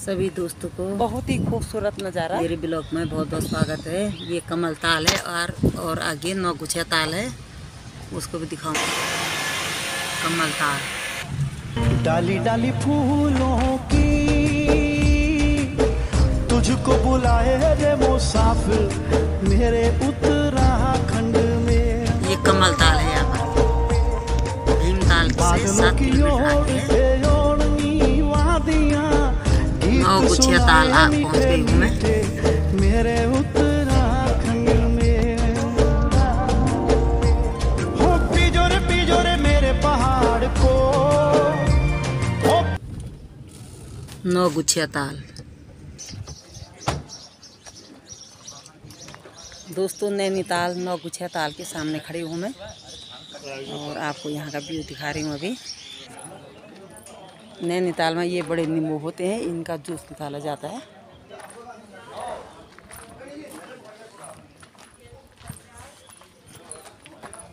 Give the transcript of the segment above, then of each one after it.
सभी दोस्तों को। बहुत ही खूबसूरत नज़ारा। मेरे ब्लॉग में बहुत बहुत स्वागत है। ये कमल ताल है और और आगे नौगुछा ताल है। उसको भी दिखाऊँगा। कमल ताल। डाली डाली फूलों की तुझको बुलाए रे मुसाफिर पिजोरे पिजोरे मेरे पहाड़ को। हो नौगुछिया ताल। दोस्तों नैनीताल नौगुछिया ताल के सामने खड़ी हूँ मैं। और आपको यहाँ का व्यू दिखा रही हूँ अभी। नैनीताल में ये बड़े नींबू होते हैं, इनका जूस निकाला जाता है।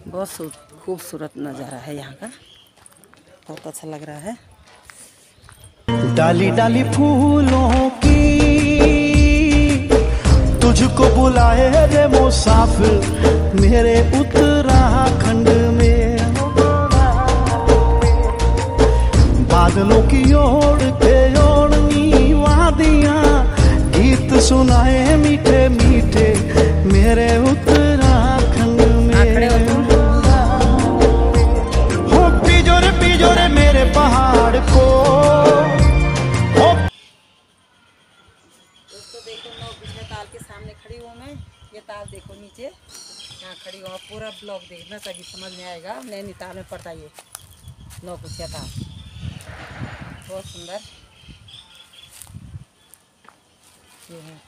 बहुत खूबसूरत नज़ारा है यहाँ का। बहुत अच्छा लग रहा है। डाली डाली फूलों की, तुझको बुलाए रे मुसाफिर, मेरे उत्तराखंड बादलों की ओर के ओढ़नी वादियाँ गीत सुनाए मीठे मीठे मेरे उत्तराखंड में। हो पिजोरे पिजोरे मेरे पहाड़ को। दोस्तों देखो ताल के सामने खड़ी हूँ मैं। ये ताल देखो नीचे। यहाँ खड़ी हूँ आप पूरा ब्लॉग देखना तभी समझ में आएगा। नैनीताल में पड़ता है ये। नौ पिछले ताल। बहुत सुंदर ये है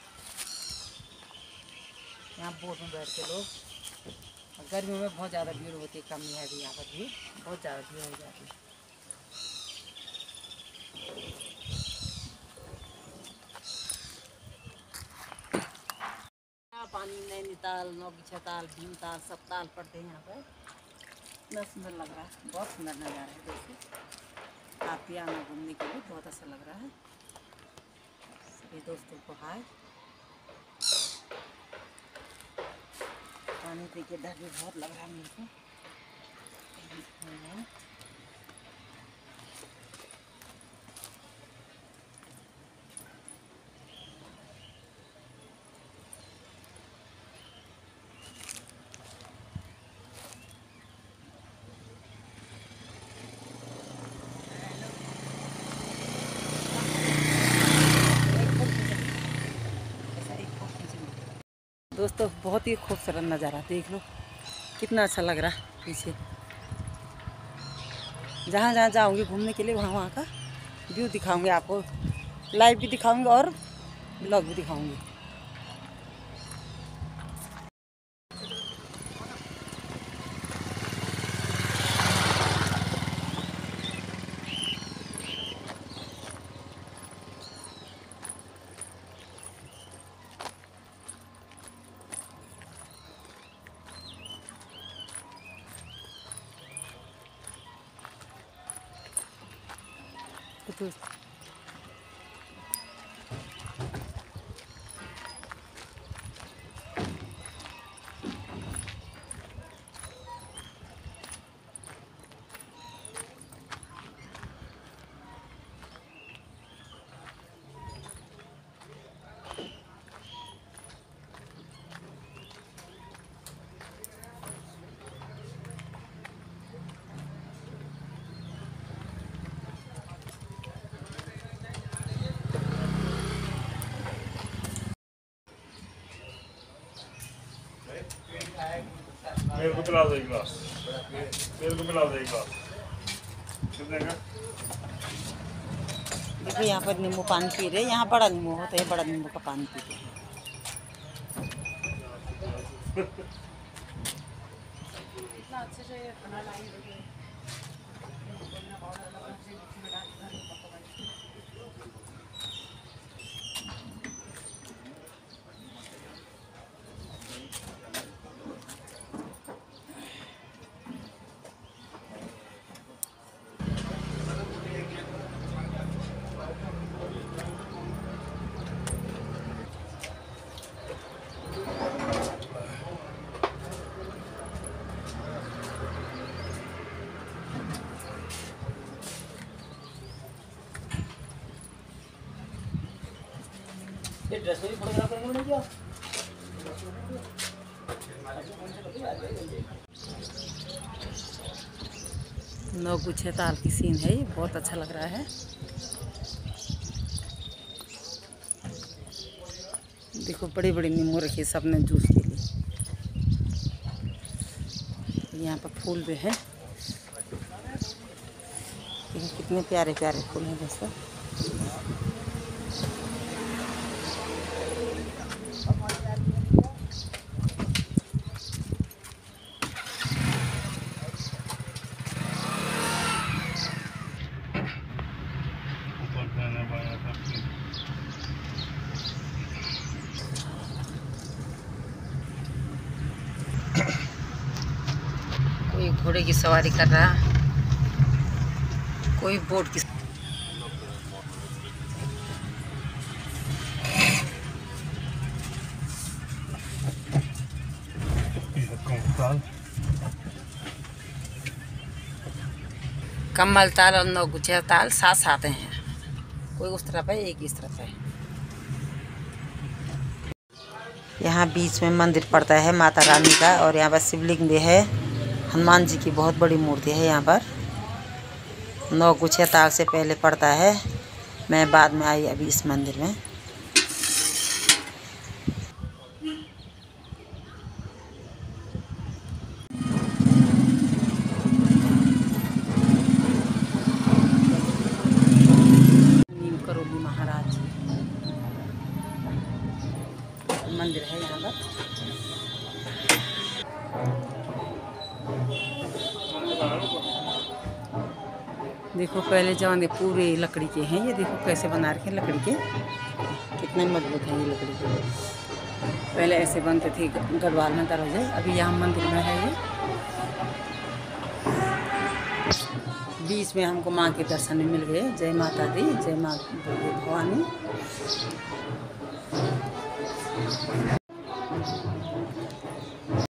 यहाँ बोट में बैठ के लोग गर्मियों में बहुत ज़्यादा भीड़ होती है कमी है अभी यहाँ पर भी बहुत ज़्यादा भीड़ हो जाती है पानी नैनीताल नौबिछा ताल भीमताल सब ताल पड़ते हैं यहाँ पर इतना सुंदर लग रहा है बहुत सुंदर नज़ारा है देखिए आप भी आना घूमने के लिए, बहुत अच्छा लग रहा है। सभी दोस्तों को हाय। पानी पी के डर भी बहुत लग रहा है मेरे को। दोस्तों, बहुत ही खूबसूरत नज़ारा, देख लो। कितना अच्छा लग रहा पीछे। जहाँ जहाँ जाऊँगी घूमने के लिए, वहाँ वहाँ का व्यू दिखाऊँगी आपको, लाइव भी दिखाऊँगी और ब्लॉग भी दिखाऊँगी। peu. मेरे को पिला दो एक मेरे को पिला दो एक देखो यहाँ पर नींबू पानी पी रहे यहाँ बड़ा नींबू होता है बड़ा नींबू का पानी पी रहे नौ गुच्छे ताल की सीन है ये, बहुत अच्छा लग रहा है। देखो बड़ी बड़ी नींबू रखी सबने जूस के लिए। यहाँ पर फूल भी है। कितने प्यारे प्यारे फूल हैं दोस्तों। घोड़े की सवारी कर रहा कोई बोट की ताल कम्बल ताल और नौ गुच्छे ताल साथ साथ हैं। कोई उस तरफ़ है, एक इस तरफ़ है। यहाँ बीच में मंदिर पड़ता है माता रानी का और यहाँ पर शिवलिंग भी है। हनुमान जी की बहुत बड़ी मूर्ति है यहाँ पर। नौ गुछे ताल से पहले पड़ता है। मैं बाद में आई अभी इस मंदिर में। देखो, पहले जमाने पूरे लकड़ी के हैं, ये देखो कैसे बना रखे हैं लकड़ी के। कितने मज़बूत हैं ये लकड़ी के। पहले ऐसे बनते थे गढ़वाल में दरवाजे, अभी यहाँ मंदिर में है ये। बीच में हमको माँ के दर्शन मिल गए, जय माता दी, जय माँ दुर्गे भवानी।